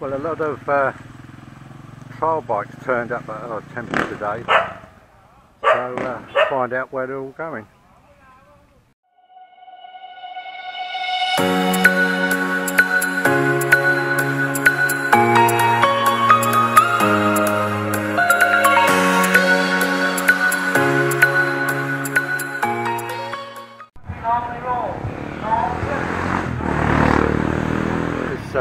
Well, a lot of uh, trial bikes turned up at our temple today, so uh, find out where they're all going.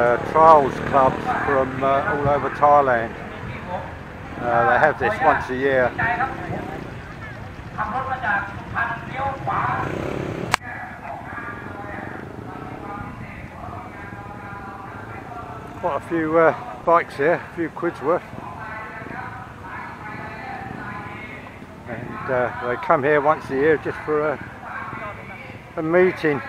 uh, trials clubs from uh, all over Thailand. Uh, they have this once a year. Quite a few uh, bikes here, a few quid's worth. And uh, they come here once a year just for a, a meeting.